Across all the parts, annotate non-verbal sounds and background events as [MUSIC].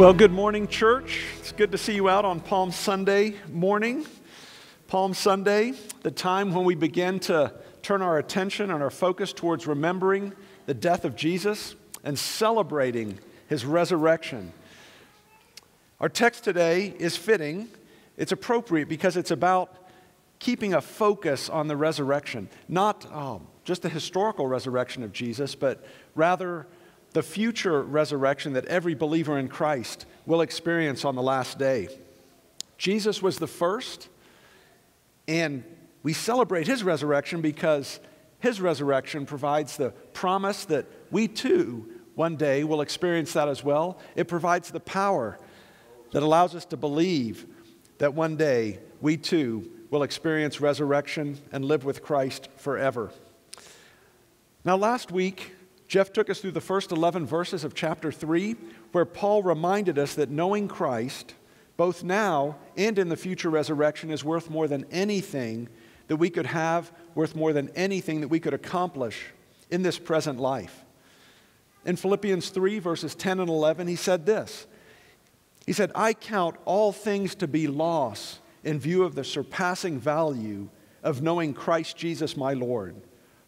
Well, good morning, church. It's good to see you out on Palm Sunday morning. Palm Sunday, the time when we begin to turn our attention and our focus towards remembering the death of Jesus and celebrating his resurrection. Our text today is fitting, it's appropriate because it's about keeping a focus on the resurrection, not um, just the historical resurrection of Jesus, but rather the future resurrection that every believer in Christ will experience on the last day. Jesus was the first, and we celebrate his resurrection because his resurrection provides the promise that we too one day will experience that as well. It provides the power that allows us to believe that one day we too will experience resurrection and live with Christ forever. Now, last week, Jeff took us through the first 11 verses of chapter 3, where Paul reminded us that knowing Christ, both now and in the future resurrection, is worth more than anything that we could have, worth more than anything that we could accomplish in this present life. In Philippians 3, verses 10 and 11, he said this He said, I count all things to be loss in view of the surpassing value of knowing Christ Jesus my Lord,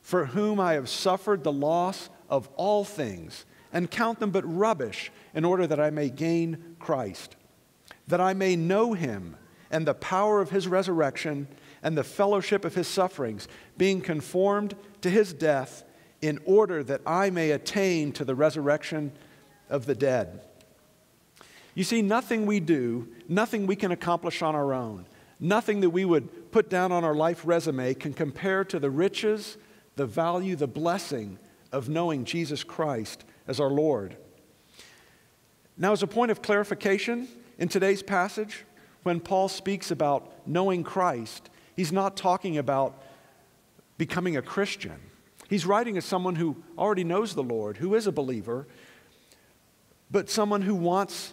for whom I have suffered the loss of all things and count them but rubbish in order that I may gain Christ, that I may know him and the power of his resurrection and the fellowship of his sufferings, being conformed to his death, in order that I may attain to the resurrection of the dead. You see, nothing we do, nothing we can accomplish on our own, nothing that we would put down on our life resume can compare to the riches, the value, the blessing of knowing Jesus Christ as our Lord. Now, as a point of clarification, in today's passage, when Paul speaks about knowing Christ, he's not talking about becoming a Christian. He's writing as someone who already knows the Lord, who is a believer, but someone who wants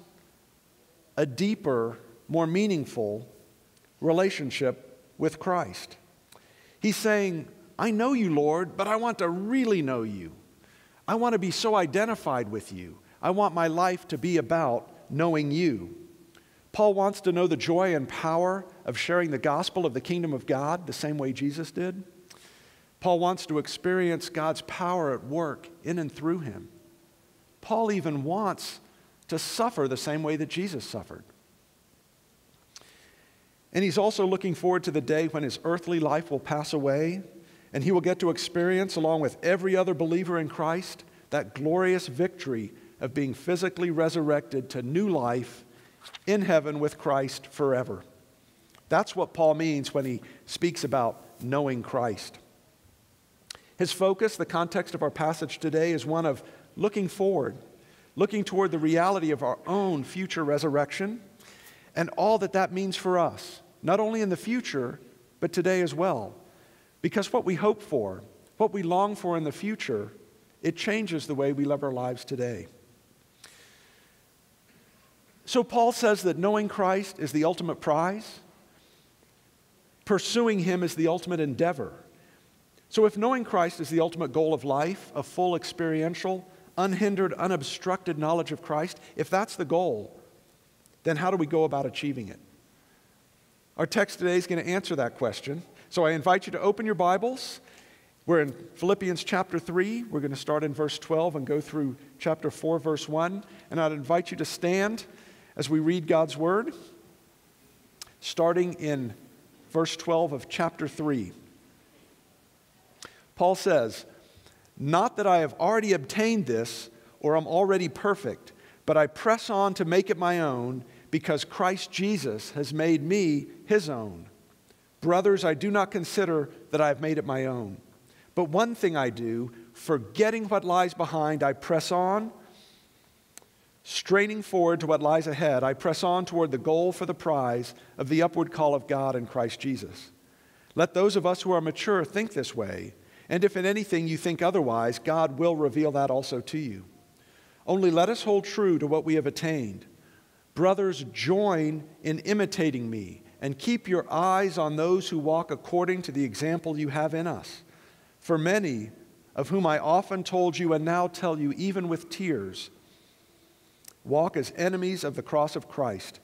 a deeper, more meaningful relationship with Christ. He's saying, I know you, Lord, but I want to really know you. I want to be so identified with you. I want my life to be about knowing you. Paul wants to know the joy and power of sharing the gospel of the kingdom of God the same way Jesus did. Paul wants to experience God's power at work in and through him. Paul even wants to suffer the same way that Jesus suffered. And he's also looking forward to the day when his earthly life will pass away and he will get to experience, along with every other believer in Christ, that glorious victory of being physically resurrected to new life in heaven with Christ forever. That's what Paul means when he speaks about knowing Christ. His focus, the context of our passage today, is one of looking forward, looking toward the reality of our own future resurrection and all that that means for us, not only in the future, but today as well. Because what we hope for, what we long for in the future, it changes the way we live our lives today. So, Paul says that knowing Christ is the ultimate prize, pursuing Him is the ultimate endeavor. So, if knowing Christ is the ultimate goal of life, a full experiential, unhindered, unobstructed knowledge of Christ, if that's the goal, then how do we go about achieving it? Our text today is going to answer that question. So I invite you to open your Bibles. We're in Philippians chapter 3. We're going to start in verse 12 and go through chapter 4, verse 1. And I'd invite you to stand as we read God's word, starting in verse 12 of chapter 3. Paul says, Not that I have already obtained this or I'm already perfect, but I press on to make it my own because Christ Jesus has made me his own. Brothers, I do not consider that I have made it my own. But one thing I do, forgetting what lies behind, I press on. Straining forward to what lies ahead, I press on toward the goal for the prize of the upward call of God in Christ Jesus. Let those of us who are mature think this way, and if in anything you think otherwise, God will reveal that also to you. Only let us hold true to what we have attained. Brothers, join in imitating me and keep your eyes on those who walk according to the example you have in us. For many, of whom I often told you and now tell you, even with tears, walk as enemies of the cross of Christ.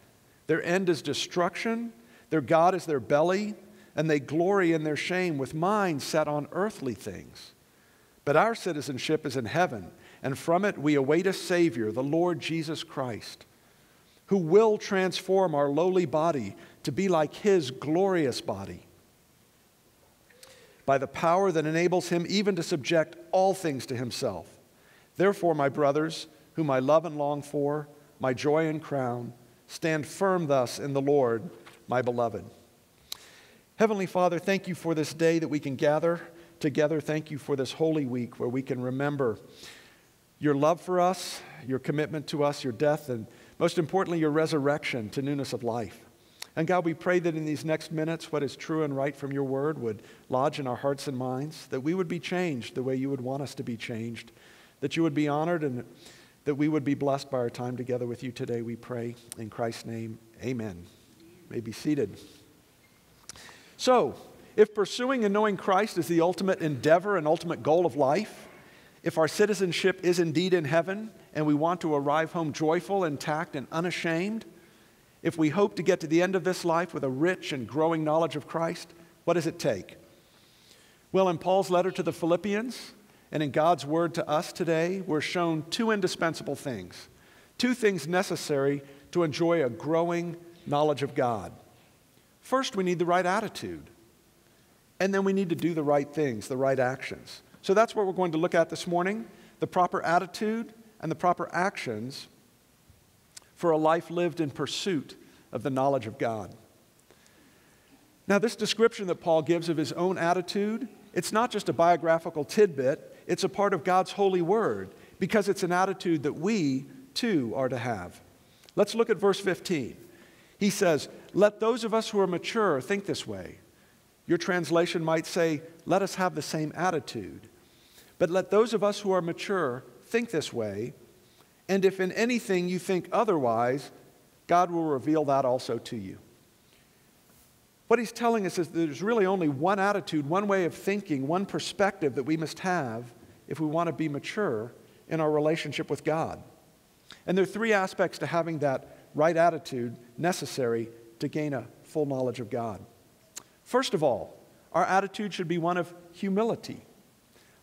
Their end is destruction, their God is their belly, and they glory in their shame with minds set on earthly things. But our citizenship is in heaven, and from it we await a Savior, the Lord Jesus Christ, who will transform our lowly body to be like His glorious body by the power that enables Him even to subject all things to Himself. Therefore, my brothers, whom I love and long for, my joy and crown, stand firm thus in the Lord, my beloved. Heavenly Father, thank you for this day that we can gather together. Thank you for this holy week where we can remember your love for us, your commitment to us, your death, and most importantly, your resurrection to newness of life. And God, we pray that in these next minutes, what is true and right from your word would lodge in our hearts and minds, that we would be changed the way you would want us to be changed, that you would be honored, and that we would be blessed by our time together with you today, we pray. In Christ's name, amen. You may be seated. So, if pursuing and knowing Christ is the ultimate endeavor and ultimate goal of life, if our citizenship is indeed in heaven and we want to arrive home joyful, intact, and unashamed, if we hope to get to the end of this life with a rich and growing knowledge of Christ, what does it take? Well, in Paul's letter to the Philippians and in God's word to us today, we're shown two indispensable things, two things necessary to enjoy a growing knowledge of God. First, we need the right attitude. And then we need to do the right things, the right actions. So that's what we're going to look at this morning the proper attitude and the proper actions for a life lived in pursuit of the knowledge of God. Now, this description that Paul gives of his own attitude, it's not just a biographical tidbit, it's a part of God's holy word because it's an attitude that we too are to have. Let's look at verse 15. He says, Let those of us who are mature think this way. Your translation might say, Let us have the same attitude. But let those of us who are mature think this way, and if in anything you think otherwise, God will reveal that also to you. What he's telling us is there's really only one attitude, one way of thinking, one perspective that we must have if we want to be mature in our relationship with God. And there are three aspects to having that right attitude necessary to gain a full knowledge of God. First of all, our attitude should be one of humility,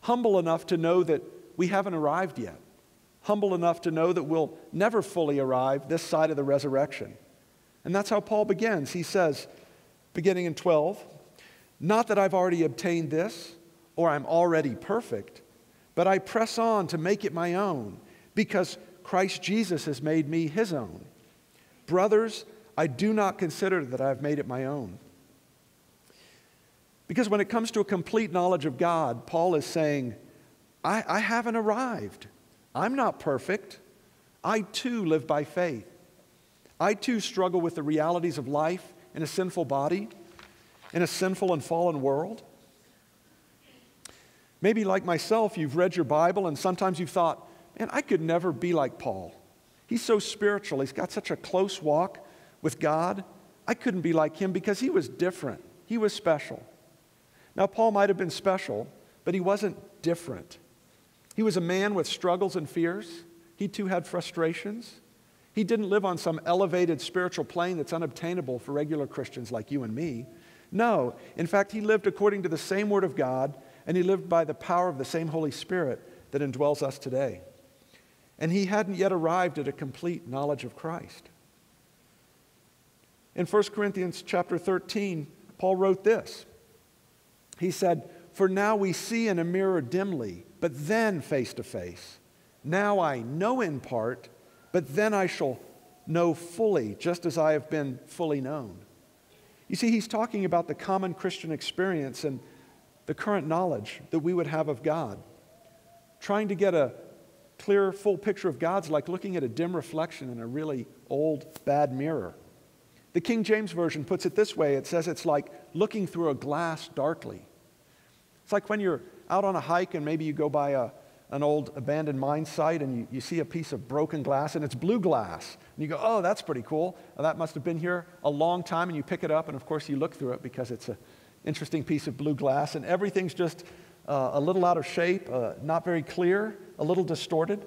humble enough to know that we haven't arrived yet, humble enough to know that we'll never fully arrive this side of the resurrection. And that's how Paul begins. He says, beginning in 12, Not that I've already obtained this, or I'm already perfect, but I press on to make it my own, because Christ Jesus has made me his own. Brothers, I do not consider that I've made it my own. Because when it comes to a complete knowledge of God, Paul is saying, I, I haven't arrived. I'm not perfect. I too live by faith. I too struggle with the realities of life in a sinful body, in a sinful and fallen world. Maybe, like myself, you've read your Bible and sometimes you've thought, man, I could never be like Paul. He's so spiritual, he's got such a close walk with God. I couldn't be like him because he was different, he was special. Now, Paul might have been special, but he wasn't different. He was a man with struggles and fears. He too had frustrations. He didn't live on some elevated spiritual plane that's unobtainable for regular Christians like you and me. No, in fact, he lived according to the same Word of God, and he lived by the power of the same Holy Spirit that indwells us today. And he hadn't yet arrived at a complete knowledge of Christ. In 1 Corinthians chapter 13, Paul wrote this. He said, For now we see in a mirror dimly but then face to face. Now I know in part, but then I shall know fully, just as I have been fully known. You see, he's talking about the common Christian experience and the current knowledge that we would have of God. Trying to get a clear, full picture of God's like looking at a dim reflection in a really old, bad mirror. The King James Version puts it this way it says it's like looking through a glass darkly. It's like when you're out on a hike and maybe you go by a, an old abandoned mine site and you, you see a piece of broken glass and it's blue glass. And you go, oh, that's pretty cool. Well, that must have been here a long time. And you pick it up and, of course, you look through it because it's an interesting piece of blue glass. And everything's just uh, a little out of shape, uh, not very clear, a little distorted.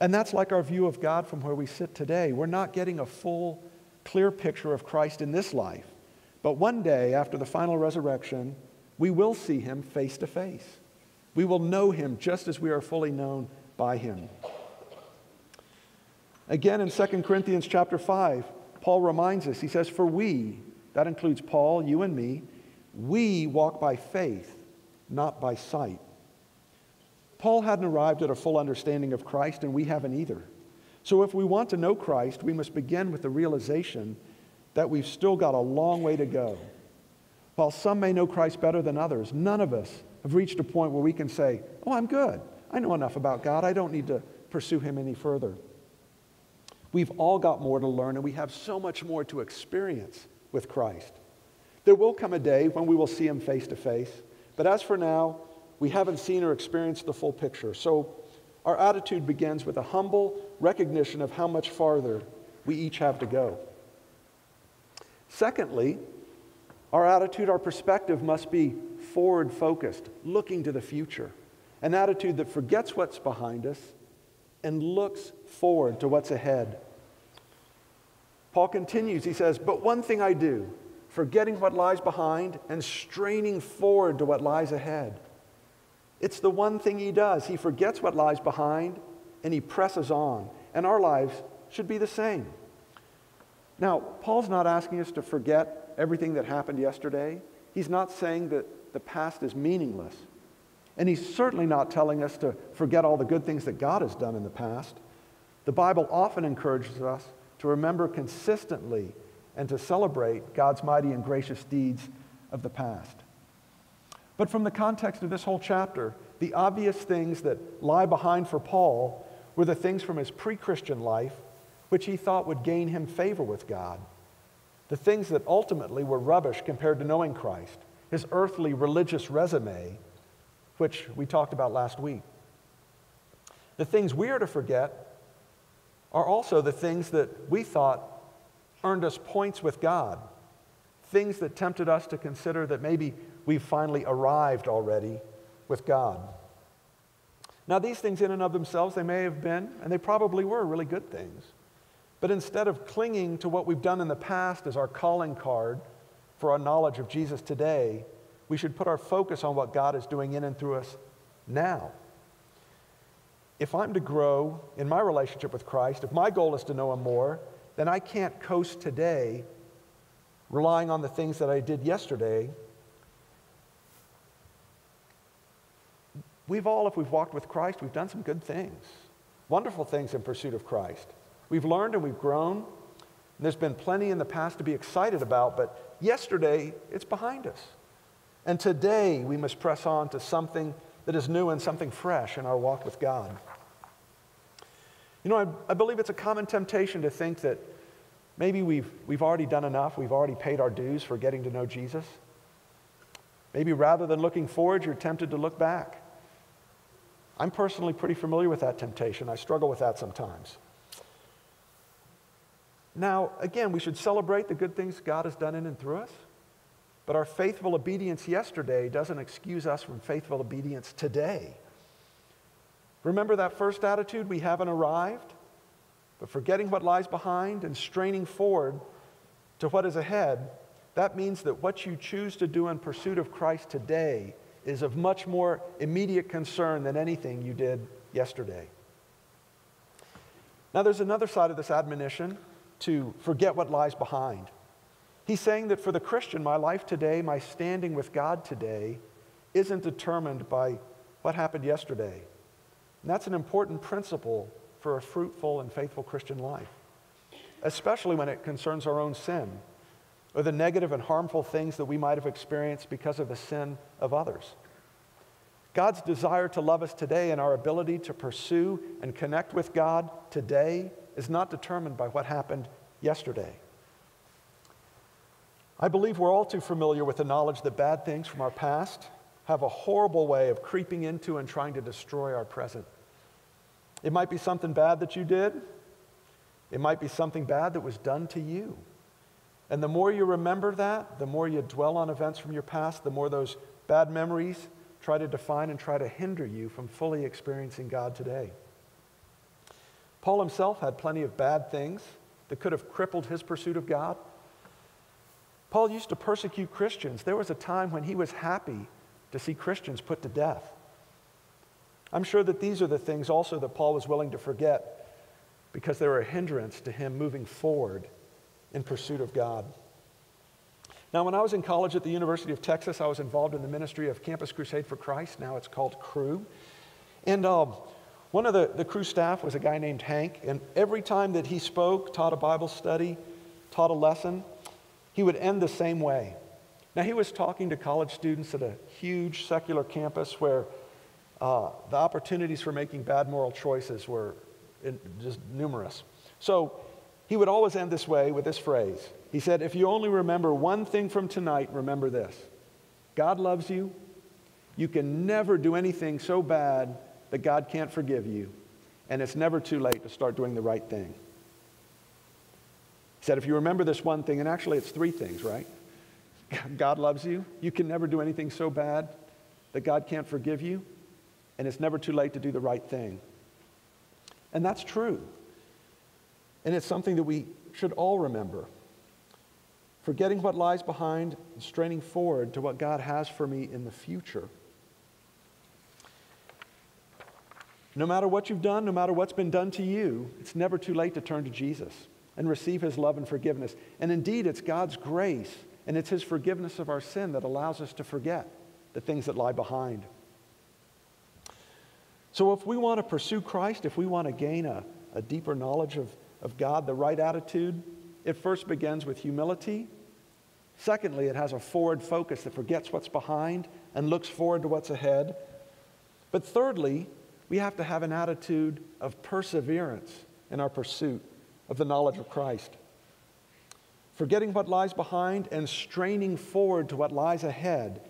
And that's like our view of God from where we sit today. We're not getting a full, clear picture of Christ in this life. But one day, after the final resurrection, we will see him face to face. We will know him just as we are fully known by him. Again, in 2 Corinthians chapter 5, Paul reminds us, he says, For we, that includes Paul, you and me, we walk by faith, not by sight. Paul hadn't arrived at a full understanding of Christ, and we haven't either. So if we want to know Christ, we must begin with the realization that we've still got a long way to go. While some may know Christ better than others, none of us have reached a point where we can say, Oh, I'm good. I know enough about God. I don't need to pursue him any further. We've all got more to learn, and we have so much more to experience with Christ. There will come a day when we will see him face to face, but as for now, we haven't seen or experienced the full picture. So our attitude begins with a humble recognition of how much farther we each have to go. Secondly, our attitude, our perspective must be forward focused, looking to the future. An attitude that forgets what's behind us and looks forward to what's ahead. Paul continues, he says, But one thing I do, forgetting what lies behind and straining forward to what lies ahead. It's the one thing he does. He forgets what lies behind and he presses on. And our lives should be the same. Now, Paul's not asking us to forget everything that happened yesterday. He's not saying that the past is meaningless. And he's certainly not telling us to forget all the good things that God has done in the past. The Bible often encourages us to remember consistently and to celebrate God's mighty and gracious deeds of the past. But from the context of this whole chapter, the obvious things that lie behind for Paul were the things from his pre Christian life which he thought would gain him favor with God. The things that ultimately were rubbish compared to knowing Christ, his earthly religious resume, which we talked about last week. The things we are to forget are also the things that we thought earned us points with God, things that tempted us to consider that maybe we've finally arrived already with God. Now, these things, in and of themselves, they may have been, and they probably were, really good things. But instead of clinging to what we've done in the past as our calling card for our knowledge of Jesus today, we should put our focus on what God is doing in and through us now. If I'm to grow in my relationship with Christ, if my goal is to know Him more, then I can't coast today relying on the things that I did yesterday. We've all, if we've walked with Christ, we've done some good things, wonderful things in pursuit of Christ. We've learned and we've grown. And there's been plenty in the past to be excited about, but yesterday, it's behind us. And today, we must press on to something that is new and something fresh in our walk with God. You know, I, I believe it's a common temptation to think that maybe we've, we've already done enough, we've already paid our dues for getting to know Jesus. Maybe rather than looking forward, you're tempted to look back. I'm personally pretty familiar with that temptation. I struggle with that sometimes. Now, again, we should celebrate the good things God has done in and through us, but our faithful obedience yesterday doesn't excuse us from faithful obedience today. Remember that first attitude? We haven't arrived, but forgetting what lies behind and straining forward to what is ahead, that means that what you choose to do in pursuit of Christ today is of much more immediate concern than anything you did yesterday. Now, there's another side of this admonition to forget what lies behind. He's saying that for the Christian, my life today, my standing with God today, isn't determined by what happened yesterday. And that's an important principle for a fruitful and faithful Christian life, especially when it concerns our own sin or the negative and harmful things that we might have experienced because of the sin of others. God's desire to love us today and our ability to pursue and connect with God today is not determined by what happened yesterday. I believe we're all too familiar with the knowledge that bad things from our past have a horrible way of creeping into and trying to destroy our present. It might be something bad that you did, it might be something bad that was done to you. And the more you remember that, the more you dwell on events from your past, the more those bad memories try to define and try to hinder you from fully experiencing God today. Paul himself had plenty of bad things that could have crippled his pursuit of God. Paul used to persecute Christians. There was a time when he was happy to see Christians put to death. I'm sure that these are the things also that Paul was willing to forget because they were a hindrance to him moving forward in pursuit of God. Now, when I was in college at the University of Texas, I was involved in the ministry of Campus Crusade for Christ. Now it's called Cru. And um, one of the, the Cru staff was a guy named Hank. And every time that he spoke, taught a Bible study, taught a lesson, he would end the same way. Now, he was talking to college students at a huge secular campus where uh, the opportunities for making bad moral choices were in, just numerous. So he would always end this way with this phrase he said, If you only remember one thing from tonight, remember this God loves you. You can never do anything so bad that God can't forgive you. And it's never too late to start doing the right thing. He said, If you remember this one thing, and actually it's three things, right? [LAUGHS] God loves you. You can never do anything so bad that God can't forgive you. And it's never too late to do the right thing. And that's true. And it's something that we should all remember forgetting what lies behind and straining forward to what God has for me in the future. No matter what you've done, no matter what's been done to you, it's never too late to turn to Jesus and receive his love and forgiveness. And indeed, it's God's grace and it's his forgiveness of our sin that allows us to forget the things that lie behind. So, if we want to pursue Christ, if we want to gain a, a deeper knowledge of, of God, the right attitude, it first begins with humility. Secondly, it has a forward focus that forgets what's behind and looks forward to what's ahead. But thirdly, we have to have an attitude of perseverance in our pursuit of the knowledge of Christ. Forgetting what lies behind and straining forward to what lies ahead,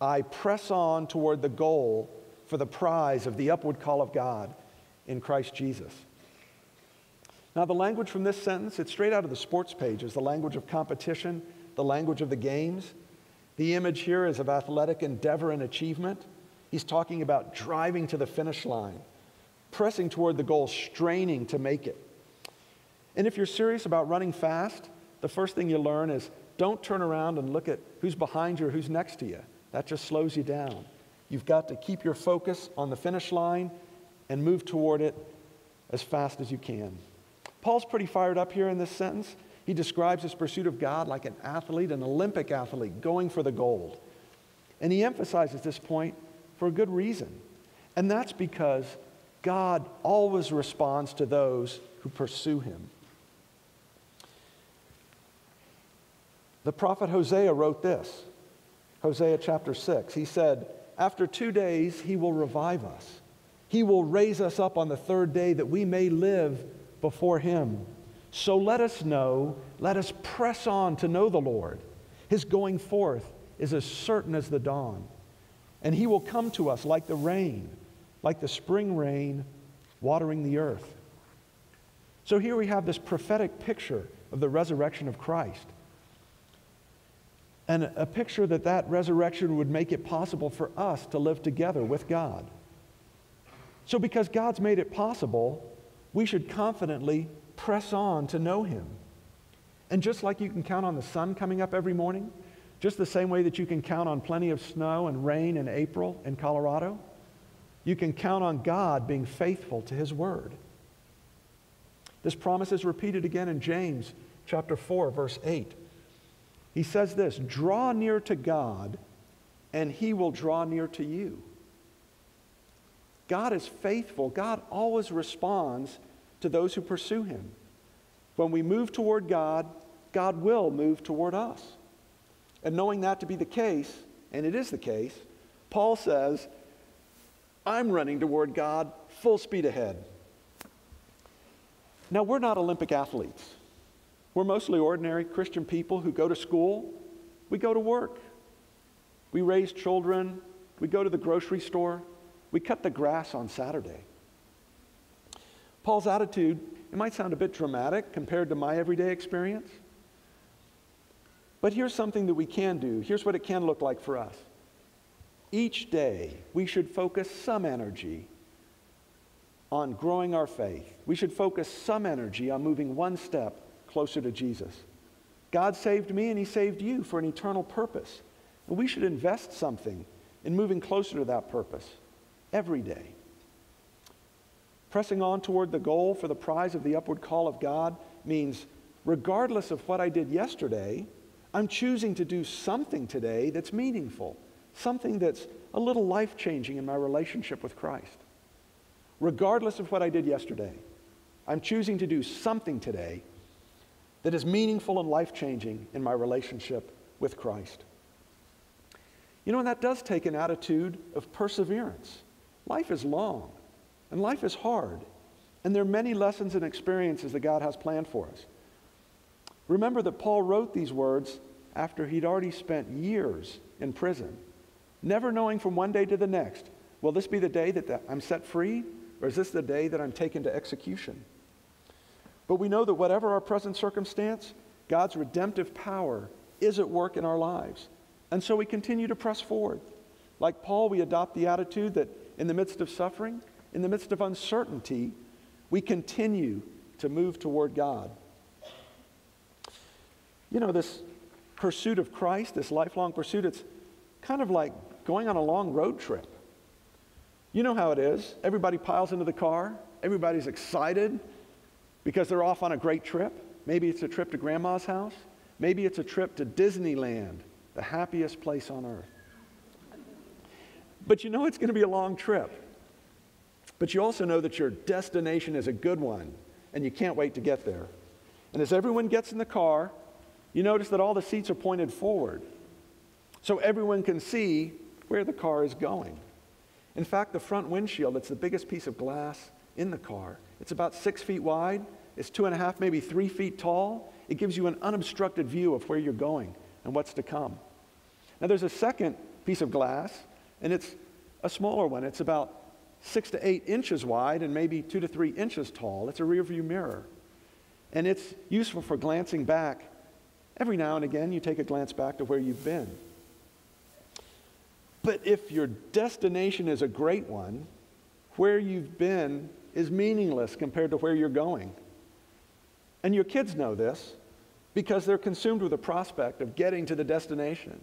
I press on toward the goal for the prize of the upward call of God in Christ Jesus. Now, the language from this sentence, it's straight out of the sports pages, the language of competition, the language of the games. The image here is of athletic endeavor and achievement. He's talking about driving to the finish line, pressing toward the goal, straining to make it. And if you're serious about running fast, the first thing you learn is don't turn around and look at who's behind you or who's next to you. That just slows you down. You've got to keep your focus on the finish line and move toward it as fast as you can. Paul's pretty fired up here in this sentence. He describes his pursuit of God like an athlete, an Olympic athlete, going for the gold. And he emphasizes this point for a good reason. And that's because God always responds to those who pursue him. The prophet Hosea wrote this Hosea chapter 6. He said, After two days, he will revive us. He will raise us up on the third day that we may live before Him. So let us know, let us press on to know the Lord. His going forth is as certain as the dawn. And He will come to us like the rain, like the spring rain watering the earth. So here we have this prophetic picture of the resurrection of Christ. And a picture that that resurrection would make it possible for us to live together with God. So, because God's made it possible, we should confidently press on to know Him. And just like you can count on the sun coming up every morning, just the same way that you can count on plenty of snow and rain in April in Colorado, you can count on God being faithful to His Word. This promise is repeated again in James chapter 4, verse 8. He says this Draw near to God, and He will draw near to you. God is faithful. God always responds to those who pursue him. When we move toward God, God will move toward us. And knowing that to be the case, and it is the case, Paul says, I'm running toward God full speed ahead. Now, we're not Olympic athletes. We're mostly ordinary Christian people who go to school, we go to work, we raise children, we go to the grocery store, we cut the grass on Saturday. Paul's attitude, it might sound a bit dramatic compared to my everyday experience. But here's something that we can do. Here's what it can look like for us. Each day, we should focus some energy on growing our faith. We should focus some energy on moving one step closer to Jesus. God saved me and He saved you for an eternal purpose. And we should invest something in moving closer to that purpose every day. Pressing on toward the goal for the prize of the upward call of God means, regardless of what I did yesterday, I'm choosing to do something today that's meaningful, something that's a little life changing in my relationship with Christ. Regardless of what I did yesterday, I'm choosing to do something today that is meaningful and life changing in my relationship with Christ. You know, and that does take an attitude of perseverance. Life is long and life is hard, and there are many lessons and experiences that God has planned for us. Remember that Paul wrote these words after he'd already spent years in prison, never knowing from one day to the next will this be the day that I'm set free, or is this the day that I'm taken to execution? But we know that whatever our present circumstance, God's redemptive power is at work in our lives. And so we continue to press forward. Like Paul, we adopt the attitude that in the midst of suffering, in the midst of uncertainty, we continue to move toward God. You know, this pursuit of Christ, this lifelong pursuit, it's kind of like going on a long road trip. You know how it is. Everybody piles into the car, everybody's excited because they're off on a great trip. Maybe it's a trip to grandma's house, maybe it's a trip to Disneyland, the happiest place on earth. But you know it's going to be a long trip. But you also know that your destination is a good one and you can't wait to get there. And as everyone gets in the car, you notice that all the seats are pointed forward so everyone can see where the car is going. In fact, the front windshield, it's the biggest piece of glass in the car. It's about six feet wide, it's two and a half, maybe three feet tall. It gives you an unobstructed view of where you're going and what's to come. Now, there's a second piece of glass, and it's a smaller one. It's about six to eight inches wide and maybe two to three inches tall. It's a rear view mirror. And it's useful for glancing back. Every now and again, you take a glance back to where you've been. But if your destination is a great one, where you've been is meaningless compared to where you're going. And your kids know this because they're consumed with the prospect of getting to the destination.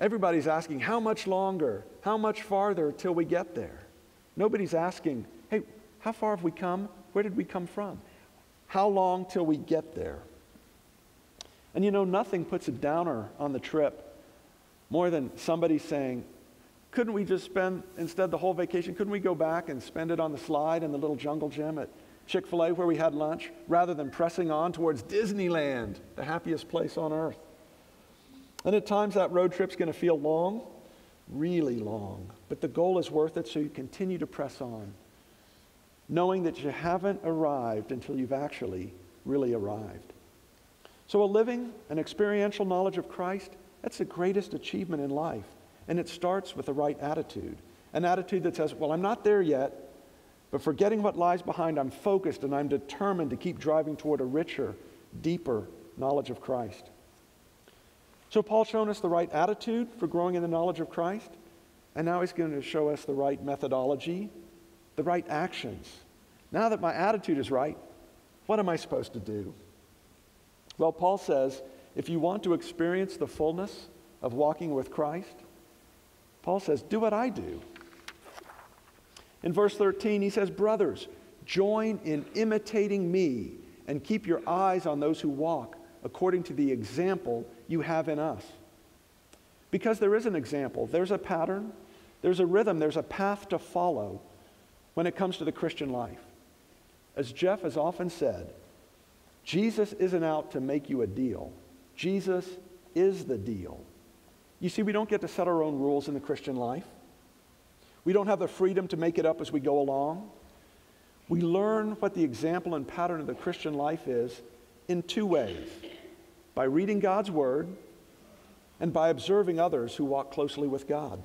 Everybody's asking, how much longer? How much farther till we get there? Nobody's asking, hey, how far have we come? Where did we come from? How long till we get there? And you know, nothing puts a downer on the trip more than somebody saying, couldn't we just spend, instead the whole vacation, couldn't we go back and spend it on the slide in the little jungle gym at Chick fil A where we had lunch, rather than pressing on towards Disneyland, the happiest place on earth? And at times that road trip's going to feel long, really long. But the goal is worth it, so you continue to press on, knowing that you haven't arrived until you've actually really arrived. So, a living and experiential knowledge of Christ, that's the greatest achievement in life. And it starts with the right attitude an attitude that says, Well, I'm not there yet, but forgetting what lies behind, I'm focused and I'm determined to keep driving toward a richer, deeper knowledge of Christ. So, Paul's shown us the right attitude for growing in the knowledge of Christ. And now he's going to show us the right methodology, the right actions. Now that my attitude is right, what am I supposed to do? Well, Paul says if you want to experience the fullness of walking with Christ, Paul says, do what I do. In verse 13, he says, Brothers, join in imitating me and keep your eyes on those who walk according to the example you have in us. Because there is an example, there's a pattern, there's a rhythm, there's a path to follow when it comes to the Christian life. As Jeff has often said, Jesus isn't out to make you a deal. Jesus is the deal. You see, we don't get to set our own rules in the Christian life. We don't have the freedom to make it up as we go along. We learn what the example and pattern of the Christian life is in two ways by reading God's Word and by observing others who walk closely with God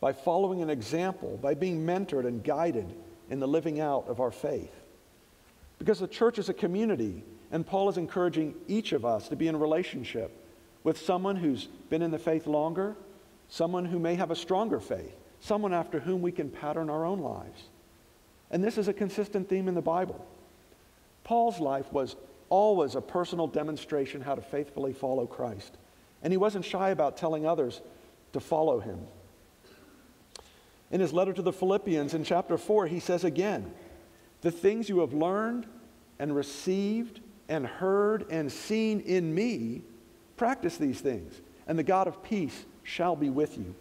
by following an example, by being mentored and guided in the living out of our faith. Because the church is a community, and Paul is encouraging each of us to be in relationship with someone who's been in the faith longer, someone who may have a stronger faith, someone after whom we can pattern our own lives. And this is a consistent theme in the Bible. Paul's life was always a personal demonstration how to faithfully follow Christ. And he wasn't shy about telling others to follow him. In his letter to the Philippians in chapter 4, he says again, The things you have learned and received and heard and seen in me, practice these things, and the God of peace shall be with you.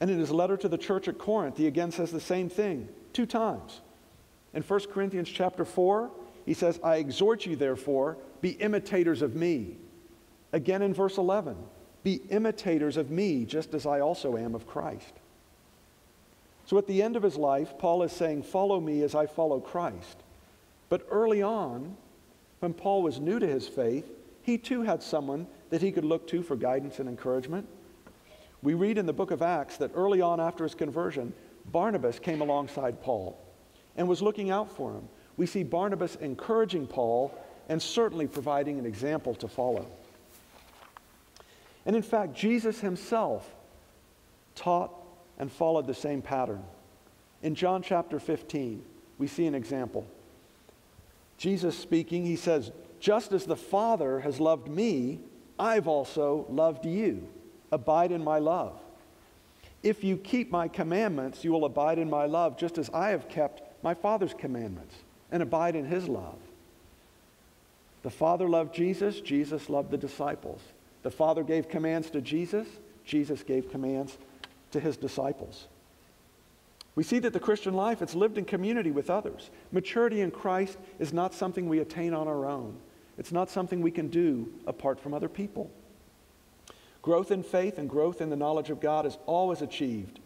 And in his letter to the church at Corinth, he again says the same thing two times. In 1 Corinthians chapter 4, he says, I exhort you, therefore, be imitators of me. Again in verse 11, be imitators of me, just as I also am of Christ. So at the end of his life, Paul is saying, Follow me as I follow Christ. But early on, when Paul was new to his faith, he too had someone that he could look to for guidance and encouragement. We read in the book of Acts that early on after his conversion, Barnabas came alongside Paul and was looking out for him. We see Barnabas encouraging Paul and certainly providing an example to follow. And in fact, Jesus himself taught and followed the same pattern. In John chapter 15, we see an example. Jesus speaking, he says, Just as the Father has loved me, I've also loved you. Abide in my love. If you keep my commandments, you will abide in my love, just as I have kept my Father's commandments and abide in his love. The Father loved Jesus, Jesus loved the disciples. The Father gave commands to Jesus, Jesus gave commands to his disciples. We see that the Christian life, it's lived in community with others. Maturity in Christ is not something we attain on our own. It's not something we can do apart from other people. Growth in faith and growth in the knowledge of God is always achieved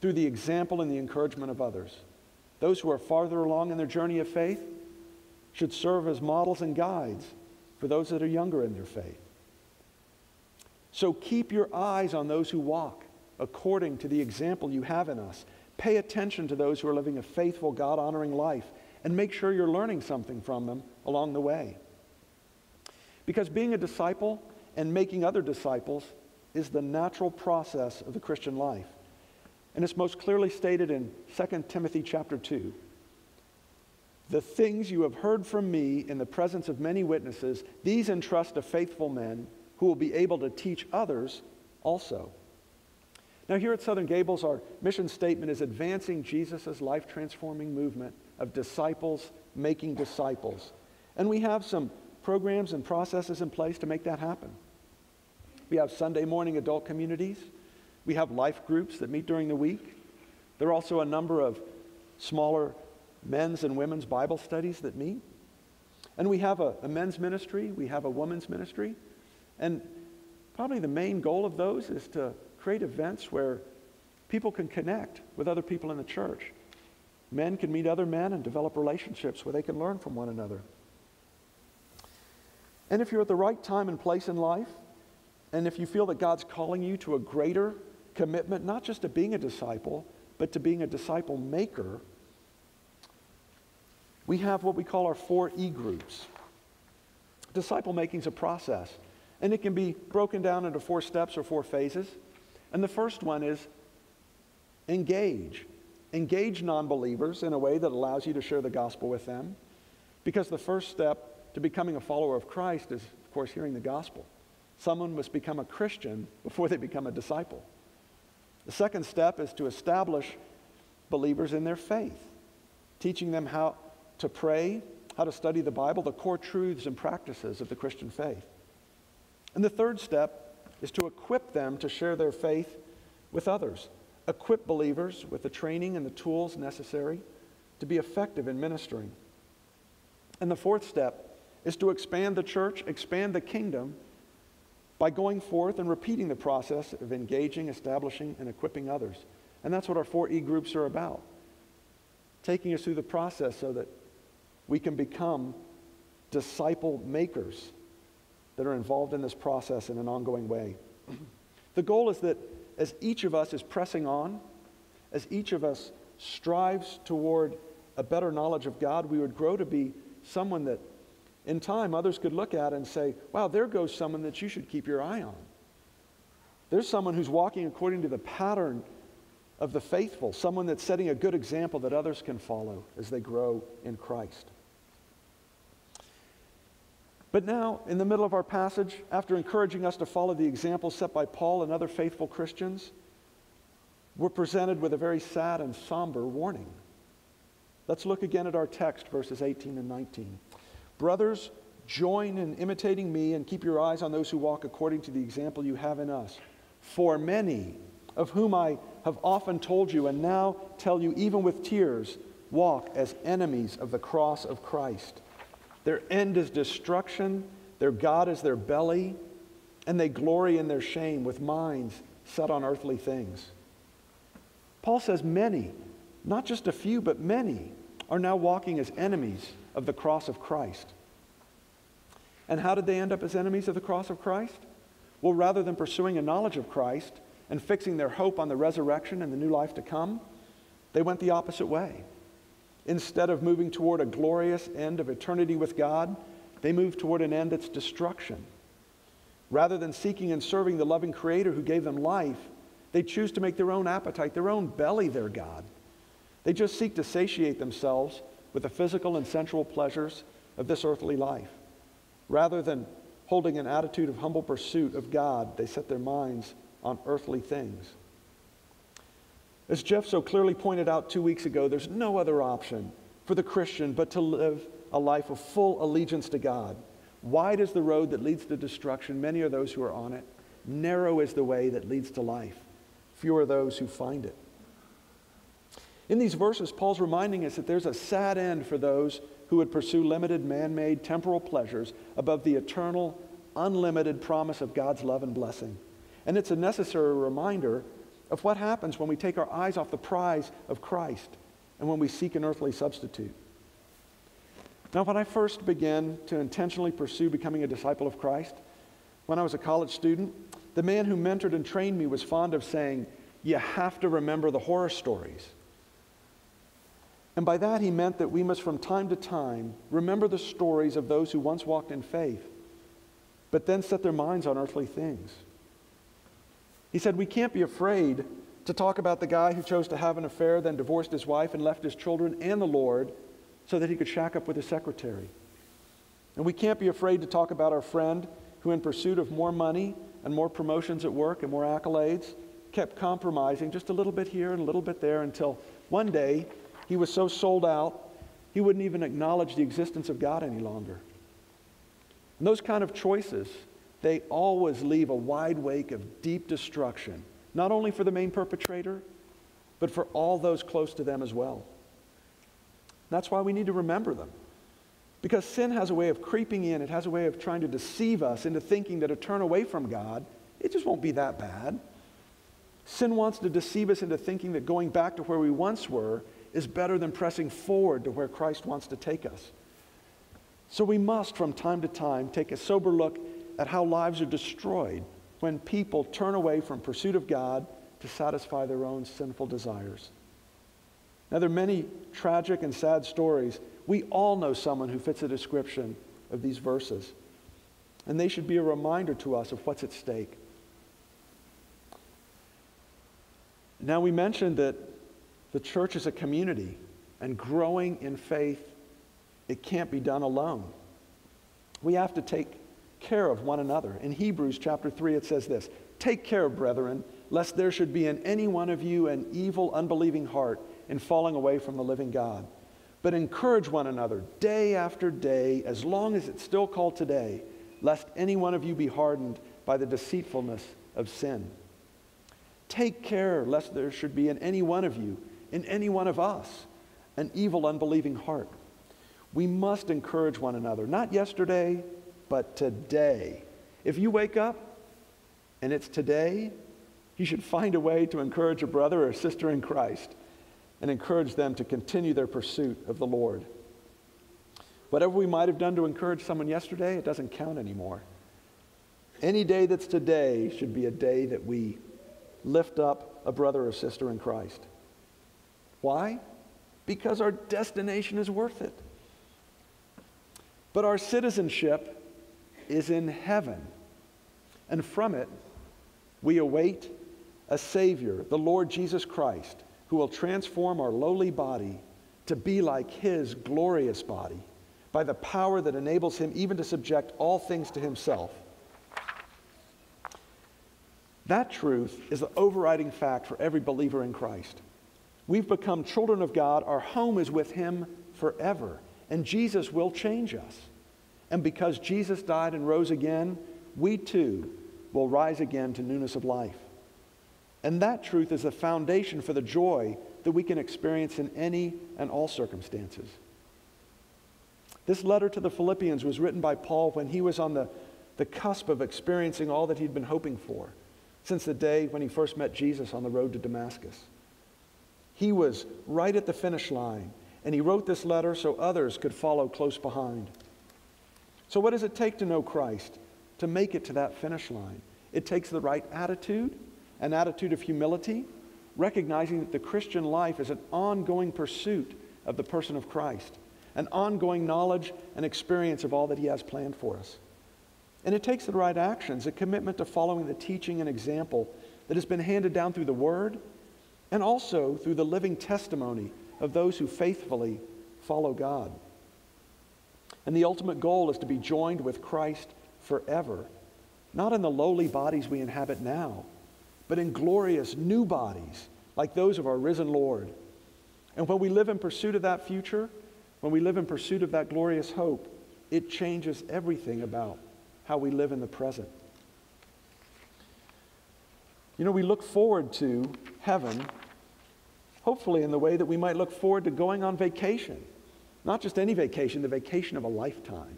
through the example and the encouragement of others. Those who are farther along in their journey of faith should serve as models and guides for those that are younger in their faith. So keep your eyes on those who walk according to the example you have in us. Pay attention to those who are living a faithful, God honoring life, and make sure you're learning something from them along the way. Because being a disciple and making other disciples is the natural process of the Christian life. And it's most clearly stated in 2 Timothy chapter 2. The things you have heard from me in the presence of many witnesses, these entrust to faithful men who will be able to teach others also. Now, here at Southern Gables, our mission statement is advancing Jesus' life transforming movement of disciples making disciples. And we have some programs and processes in place to make that happen. We have Sunday morning adult communities. We have life groups that meet during the week. There are also a number of smaller men's and women's Bible studies that meet. And we have a, a men's ministry, we have a women's ministry. And probably the main goal of those is to create events where people can connect with other people in the church. Men can meet other men and develop relationships where they can learn from one another. And if you're at the right time and place in life, and if you feel that God's calling you to a greater commitment, not just to being a disciple, but to being a disciple maker, we have what we call our four E groups. Disciple making is a process, and it can be broken down into four steps or four phases. And the first one is engage. Engage non believers in a way that allows you to share the gospel with them. Because the first step to becoming a follower of Christ is, of course, hearing the gospel. Someone must become a Christian before they become a disciple. The second step is to establish believers in their faith, teaching them how to pray, how to study the Bible, the core truths and practices of the Christian faith. And the third step is to equip them to share their faith with others, equip believers with the training and the tools necessary to be effective in ministering. And the fourth step is to expand the church, expand the kingdom by going forth and repeating the process of engaging, establishing, and equipping others. And that's what our four E groups are about. Taking us through the process so that we can become disciple makers that are involved in this process in an ongoing way. [CLEARS THROAT] The goal is that as each of us is pressing on, as each of us strives toward a better knowledge of God, we would grow to be someone that in time, others could look at and say, wow, there goes someone that you should keep your eye on. There's someone who's walking according to the pattern of the faithful, someone that's setting a good example that others can follow as they grow in Christ. But now, in the middle of our passage, after encouraging us to follow the example set by Paul and other faithful Christians, we're presented with a very sad and somber warning. Let's look again at our text, verses 18 and 19. Brothers, join in imitating me and keep your eyes on those who walk according to the example you have in us. For many, of whom I have often told you and now tell you even with tears, walk as enemies of the cross of Christ. Their end is destruction, their God is their belly, and they glory in their shame with minds set on earthly things. Paul says many, not just a few, but many, are now walking as enemies of the cross of Christ. And how did they end up as enemies of the cross of Christ? Well, rather than pursuing a knowledge of Christ and fixing their hope on the resurrection and the new life to come, they went the opposite way. Instead of moving toward a glorious end of eternity with God, they move toward an end that's destruction. Rather than seeking and serving the loving Creator who gave them life, they choose to make their own appetite, their own belly their God. They just seek to satiate themselves with the physical and sensual pleasures of this earthly life. Rather than holding an attitude of humble pursuit of God, they set their minds on earthly things. As Jeff so clearly pointed out two weeks ago, there's no other option for the Christian but to live a life of full allegiance to God. Wide is the road that leads to destruction, many are those who are on it. Narrow is the way that leads to life, few are those who find it. In these verses, Paul's reminding us that there's a sad end for those who would pursue limited, man made, temporal pleasures above the eternal, unlimited promise of God's love and blessing. And it's a necessary reminder of what happens when we take our eyes off the prize of Christ and when we seek an earthly substitute. Now, when I first began to intentionally pursue becoming a disciple of Christ, when I was a college student, the man who mentored and trained me was fond of saying, You have to remember the horror stories. And by that, he meant that we must, from time to time, remember the stories of those who once walked in faith, but then set their minds on earthly things. He said, We can't be afraid to talk about the guy who chose to have an affair, then divorced his wife and left his children and the Lord so that he could shack up with his secretary. And we can't be afraid to talk about our friend who, in pursuit of more money and more promotions at work and more accolades, kept compromising just a little bit here and a little bit there until one day he was so sold out, he wouldn't even acknowledge the existence of God any longer. And those kind of choices they always leave a wide wake of deep destruction, not only for the main perpetrator, but for all those close to them as well. That's why we need to remember them. Because sin has a way of creeping in, it has a way of trying to deceive us into thinking that to turn away from God, it just won't be that bad. Sin wants to deceive us into thinking that going back to where we once were is better than pressing forward to where Christ wants to take us. So we must, from time to time, take a sober look at how lives are destroyed when people turn away from pursuit of God to satisfy their own sinful desires. Now, there are many tragic and sad stories. We all know someone who fits the description of these verses. And they should be a reminder to us of what's at stake. Now, we mentioned that the church is a community, and growing in faith, it can't be done alone. We have to take care of one another. In Hebrews chapter 3, it says this Take care, brethren, lest there should be in any one of you an evil, unbelieving heart in falling away from the living God. But encourage one another day after day, as long as it's still called today, lest any one of you be hardened by the deceitfulness of sin. Take care lest there should be in any one of you, in any one of us, an evil, unbelieving heart. We must encourage one another, not yesterday, but today. If you wake up and it's today, you should find a way to encourage a brother or sister in Christ and encourage them to continue their pursuit of the Lord. Whatever we might have done to encourage someone yesterday, it doesn't count anymore. Any day that's today should be a day that we lift up a brother or sister in Christ. Why? Because our destination is worth it. But our citizenship is in heaven. And from it, we await a Savior, the Lord Jesus Christ, who will transform our lowly body to be like His glorious body by the power that enables Him even to subject all things to Himself. That truth is the overriding fact for every believer in Christ. We've become children of God. Our home is with Him forever. And Jesus will change us. And because Jesus died and rose again, we too will rise again to newness of life. And that truth is the foundation for the joy that we can experience in any and all circumstances. This letter to the Philippians was written by Paul when he was on the, the cusp of experiencing all that he'd been hoping for since the day when he first met Jesus on the road to Damascus. He was right at the finish line, and he wrote this letter so others could follow close behind. So, what does it take to know Christ, to make it to that finish line? It takes the right attitude, an attitude of humility, recognizing that the Christian life is an ongoing pursuit of the person of Christ, an ongoing knowledge and experience of all that he has planned for us. And it takes the right actions, a commitment to following the teaching and example that has been handed down through the Word and also through the living testimony of those who faithfully follow God. And the ultimate goal is to be joined with Christ forever, not in the lowly bodies we inhabit now, but in glorious new bodies like those of our risen Lord. And when we live in pursuit of that future, when we live in pursuit of that glorious hope, it changes everything about how we live in the present. You know, we look forward to heaven, hopefully in the way that we might look forward to going on vacation. Not just any vacation, the vacation of a lifetime.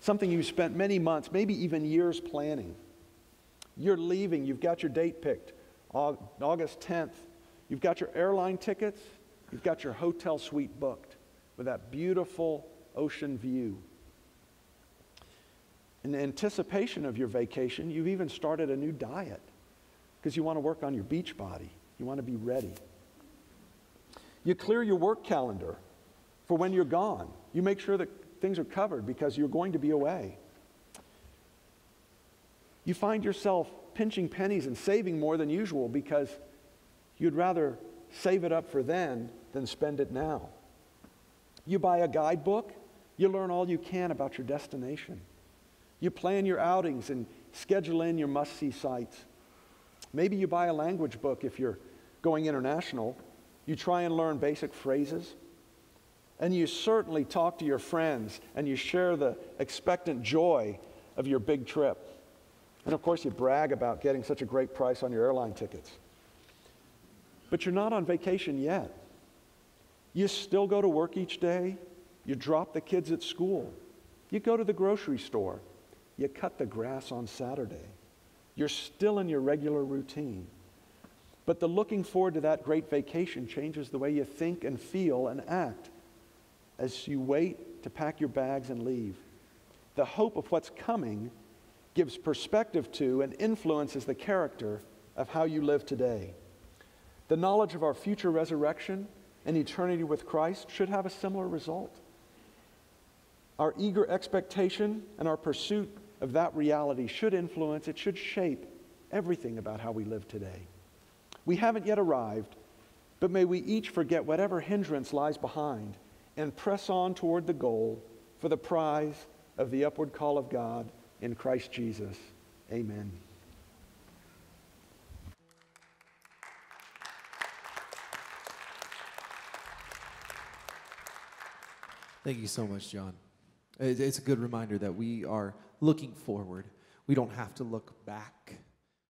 Something you've spent many months, maybe even years planning. You're leaving, you've got your date picked, August 10th. You've got your airline tickets, you've got your hotel suite booked with that beautiful ocean view. In anticipation of your vacation, you've even started a new diet because you want to work on your beach body. You want to be ready. You clear your work calendar for when you're gone. You make sure that things are covered because you're going to be away. You find yourself pinching pennies and saving more than usual because you'd rather save it up for then than spend it now. You buy a guidebook, you learn all you can about your destination. You plan your outings and schedule in your must see sites. Maybe you buy a language book if you're going international. You try and learn basic phrases. And you certainly talk to your friends and you share the expectant joy of your big trip. And of course, you brag about getting such a great price on your airline tickets. But you're not on vacation yet. You still go to work each day. You drop the kids at school. You go to the grocery store. You cut the grass on Saturday. You're still in your regular routine. But the looking forward to that great vacation changes the way you think and feel and act as you wait to pack your bags and leave. The hope of what's coming gives perspective to and influences the character of how you live today. The knowledge of our future resurrection and eternity with Christ should have a similar result. Our eager expectation and our pursuit of that reality should influence, it should shape everything about how we live today. We haven't yet arrived, but may we each forget whatever hindrance lies behind and press on toward the goal for the prize of the upward call of God in Christ Jesus. Amen. Thank you so much, John. It's a good reminder that we are looking forward. We don't have to look back.